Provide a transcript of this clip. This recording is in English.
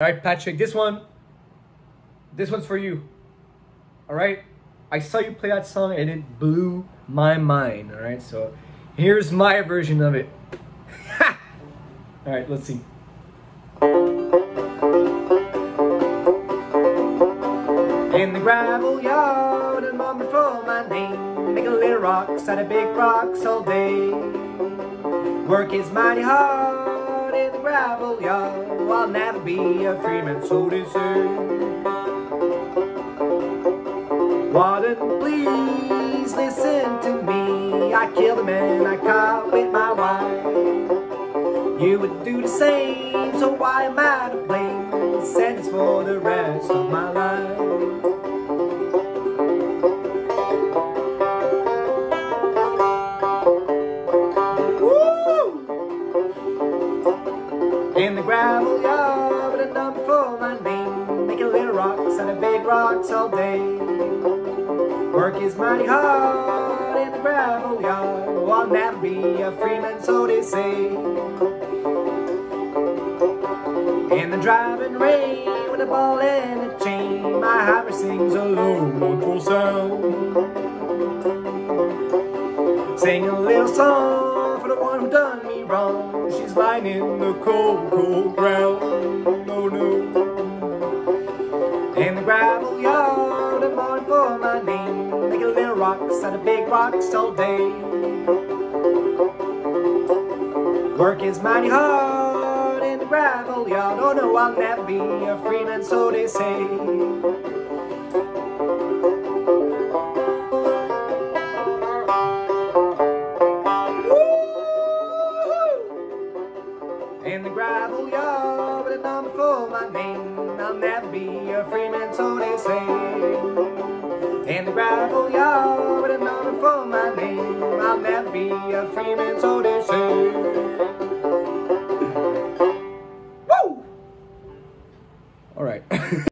All right, Patrick, this one, this one's for you. All right, I saw you play that song and it blew my mind. All right, so here's my version of it. all right, let's see. In the gravel yard, and mom for my name, making little rocks out of big rocks all day. Work is mighty hard the gravel yard. I'll never be a freeman, so they say. Warden, please listen to me. I killed a man I caught with my wife. You would do the same, so why am I to blame? Sentence for the rest of my life. In the gravel yard with a number for my name. Making little rocks out of big rocks all day Work is mighty hard in the gravel yard. Oh, I'll never be a freeman, so they say. In the driving rain with a ball and a chain My hammer sings a low, mournful sound. Sing a little song for the one who done me wrong. She's lying in the cold, cold ground. No, no. In the gravel yard I'm mourning for my name. Making little rocks out of big rocks all day. Work is mighty hard in the gravel yard. Oh no, I'll never be a freeman, so they say in the gravel yard with a number for my name. I'll never be a Freeman, so they say. In the gravel yard with a number for my name. I'll never be a Freeman, so they say. Woo! All right.